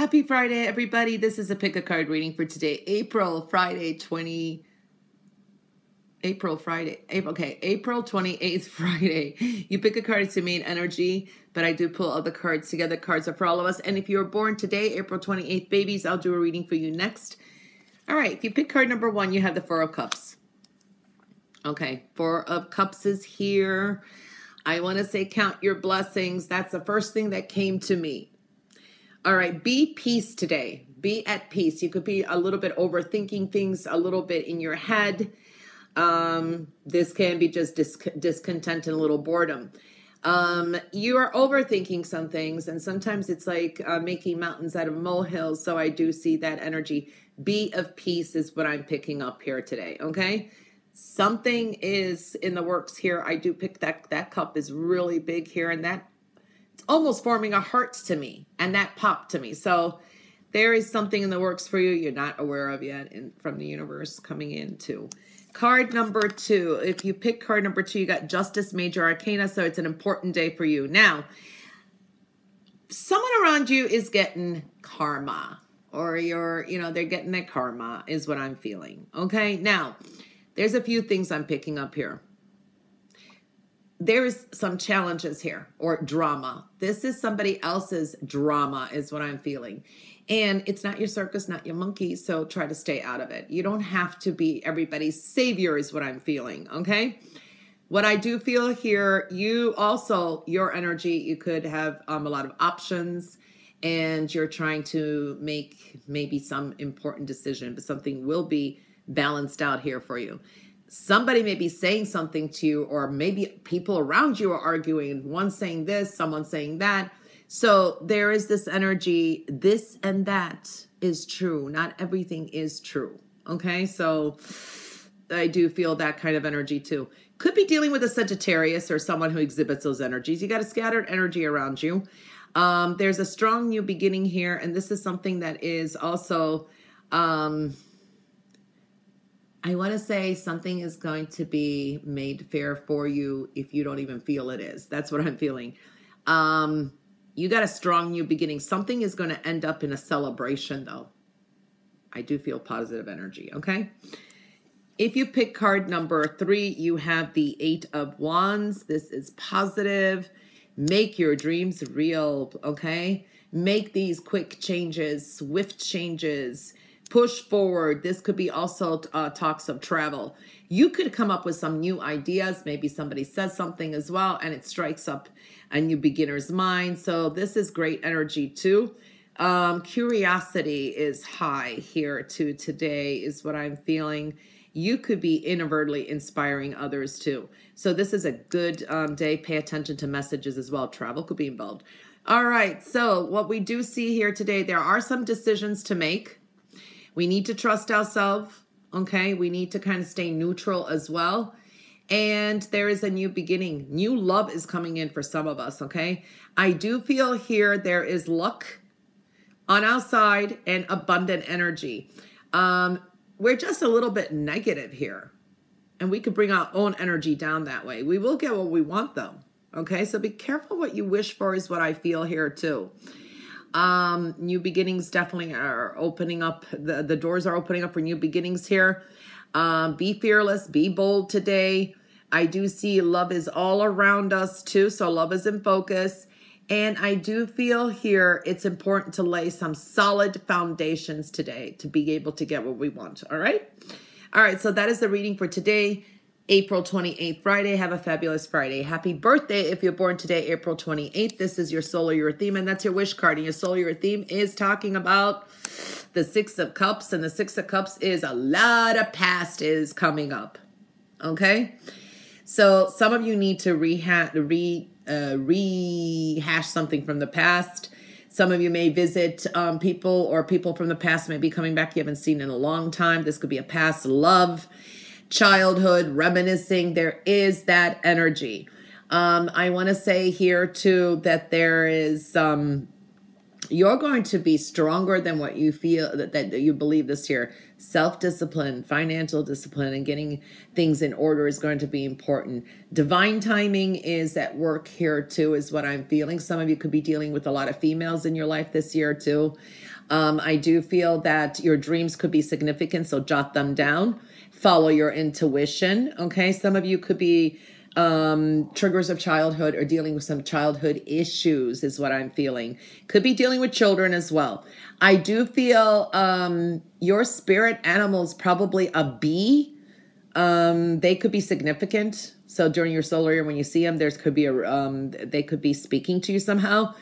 Happy Friday, everybody. This is a pick a card reading for today, April Friday 20 April Friday. April okay, April 28th Friday. You pick a card to mean energy, but I do pull all the cards together. Cards are for all of us. And if you were born today, April 28th, babies, I'll do a reading for you next. All right, if you pick card number 1, you have the 4 of cups. Okay, 4 of cups is here. I want to say count your blessings. That's the first thing that came to me. All right, be peace today. Be at peace. You could be a little bit overthinking things, a little bit in your head. Um, this can be just discontent and a little boredom. Um, you are overthinking some things, and sometimes it's like uh, making mountains out of molehills. So I do see that energy. Be of peace is what I'm picking up here today. Okay, something is in the works here. I do pick that that cup is really big here, and that almost forming a heart to me, and that popped to me. So there is something in the works for you you're not aware of yet in, from the universe coming in too. Card number two. If you pick card number two, you got Justice Major Arcana, so it's an important day for you. Now, someone around you is getting karma, or you're, you know, they're getting their karma, is what I'm feeling. Okay, now, there's a few things I'm picking up here there's some challenges here or drama. This is somebody else's drama, is what I'm feeling. And it's not your circus, not your monkey. So try to stay out of it. You don't have to be everybody's savior, is what I'm feeling. Okay. What I do feel here, you also, your energy, you could have um, a lot of options and you're trying to make maybe some important decision, but something will be balanced out here for you somebody may be saying something to you, or maybe people around you are arguing, one saying this, someone saying that. So there is this energy, this and that is true. Not everything is true. Okay. So I do feel that kind of energy too. Could be dealing with a Sagittarius or someone who exhibits those energies. You got a scattered energy around you. Um, there's a strong new beginning here, and this is something that is also um, I want to say something is going to be made fair for you if you don't even feel it is. That's what I'm feeling. Um, you got a strong new beginning. Something is going to end up in a celebration, though. I do feel positive energy, okay? If you pick card number three, you have the Eight of Wands. This is positive. Make your dreams real, okay? Make these quick changes, swift changes push forward. This could be also uh, talks of travel. You could come up with some new ideas. Maybe somebody says something as well, and it strikes up a new beginner's mind. So this is great energy too. Um, curiosity is high here too today, is what I'm feeling. You could be inadvertently inspiring others too. So this is a good um, day. Pay attention to messages as well. Travel could be involved. All right. So what we do see here today, there are some decisions to make we need to trust ourselves. Okay. We need to kind of stay neutral as well. And there is a new beginning. New love is coming in for some of us. Okay. I do feel here there is luck on our side and abundant energy. Um, we're just a little bit negative here. And we could bring our own energy down that way. We will get what we want though. Okay. So be careful what you wish for, is what I feel here too. Um, new beginnings definitely are opening up. The, the doors are opening up for new beginnings here. Um, be fearless, be bold today. I do see love is all around us too. So love is in focus. And I do feel here it's important to lay some solid foundations today to be able to get what we want. All right. All right. So that is the reading for today. April 28th, Friday. Have a fabulous Friday. Happy birthday if you're born today, April 28th. This is your soul or your theme, and that's your wish card. And your soul or your theme is talking about the Six of Cups, and the Six of Cups is a lot of past is coming up. Okay? So some of you need to rehash, re, uh, rehash something from the past. Some of you may visit um, people or people from the past may be coming back you haven't seen in a long time. This could be a past love childhood, reminiscing. There is that energy. Um, I want to say here too that there is um, you're going to be stronger than what you feel that, that you believe this year self-discipline financial discipline and getting things in order is going to be important divine timing is at work here too is what i'm feeling some of you could be dealing with a lot of females in your life this year too um, i do feel that your dreams could be significant so jot them down follow your intuition okay some of you could be um, triggers of childhood or dealing with some childhood issues is what I'm feeling. Could be dealing with children as well. I do feel um, your spirit animal is probably a bee. Um, they could be significant. So during your solar year, when you see them, there's could be a um, they could be speaking to you somehow.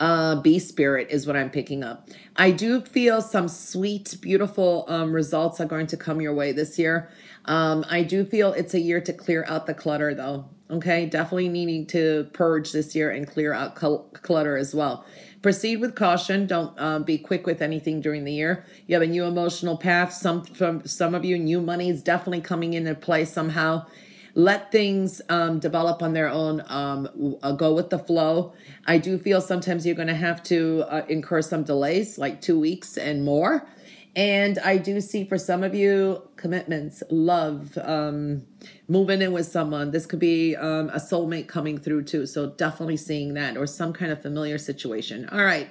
Uh, bee spirit is what I'm picking up. I do feel some sweet, beautiful um, results are going to come your way this year. Um, I do feel it's a year to clear out the clutter, though. Okay, definitely needing to purge this year and clear out cl- clutter as well. Proceed with caution. Don't um, be quick with anything during the year. You have a new emotional path. Some from some of you, new money is definitely coming into play somehow. Let things um, develop on their own. Um, uh, go with the flow. I do feel sometimes you're going to have to uh, incur some delays, like two weeks and more. And I do see for some of you commitments, love, um, moving in with someone. This could be um, a soulmate coming through too. So definitely seeing that or some kind of familiar situation. All right.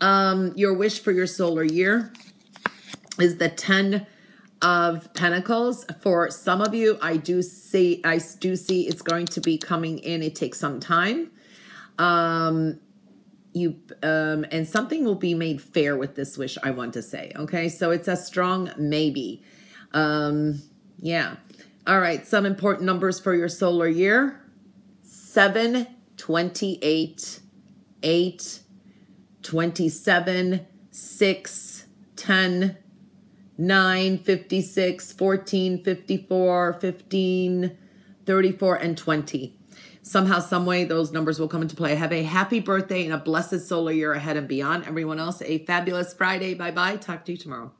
Um, your wish for your solar year is the 10 of pentacles for some of you i do see i do see it's going to be coming in. It takes some time. Um you um and something will be made fair with this wish i want to say okay? So it's a strong maybe. Um yeah. All right some important numbers for your solar year. 7 28 8 27 6 10 9 56 14 54 15 34 and 20 somehow, some way, those numbers will come into play. Have a happy birthday and a blessed solar year ahead and beyond. Everyone else, a fabulous Friday. Bye bye. Talk to you tomorrow.